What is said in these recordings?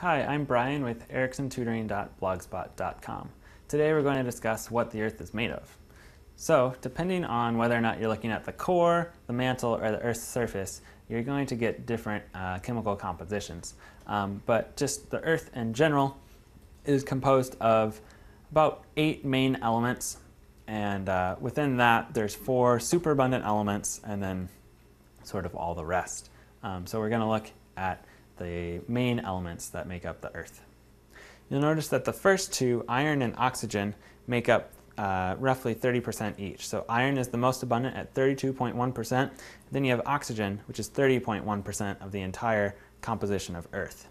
Hi, I'm Brian with ericksontutoring.blogspot.com. Today we're going to discuss what the Earth is made of. So, depending on whether or not you're looking at the core, the mantle, or the Earth's surface, you're going to get different uh, chemical compositions. Um, but just the Earth in general is composed of about eight main elements, and uh, within that there's four superabundant elements, and then sort of all the rest. Um, so we're going to look at the main elements that make up the Earth. You'll notice that the first two, iron and oxygen, make up uh, roughly 30% each. So iron is the most abundant at 32.1%. Then you have oxygen, which is 30.1% of the entire composition of Earth.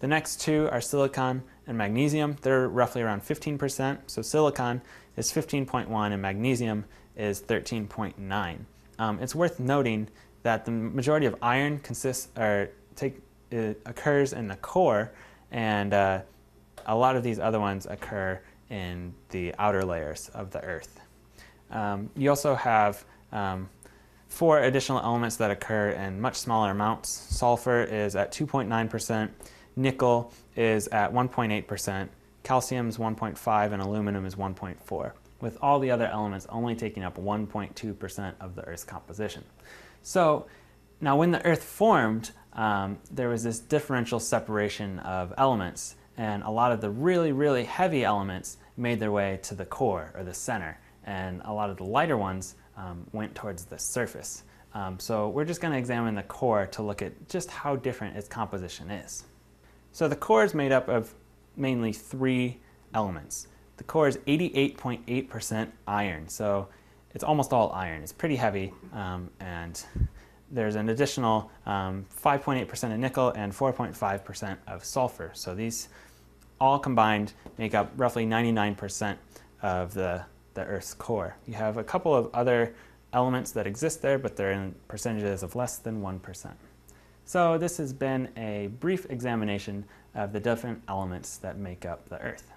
The next two are silicon and magnesium. They're roughly around 15%. So silicon is 15.1 and magnesium is 13.9. Um, it's worth noting that the majority of iron consists or take it occurs in the core, and uh, a lot of these other ones occur in the outer layers of the Earth. Um, you also have um, four additional elements that occur in much smaller amounts. Sulfur is at 2.9%, nickel is at 1.8%, calcium is 1.5, and aluminum is 1.4, with all the other elements only taking up 1.2% of the Earth's composition. So now when the Earth formed, um, there was this differential separation of elements, and a lot of the really, really heavy elements made their way to the core or the center, and a lot of the lighter ones um, went towards the surface. Um, so we're just going to examine the core to look at just how different its composition is. So the core is made up of mainly three elements. The core is 88.8% iron, so it's almost all iron. It's pretty heavy, um, and there's an additional 5.8% um, of nickel and 4.5% of sulfur. So these all combined make up roughly 99% of the, the Earth's core. You have a couple of other elements that exist there, but they're in percentages of less than 1%. So this has been a brief examination of the different elements that make up the Earth.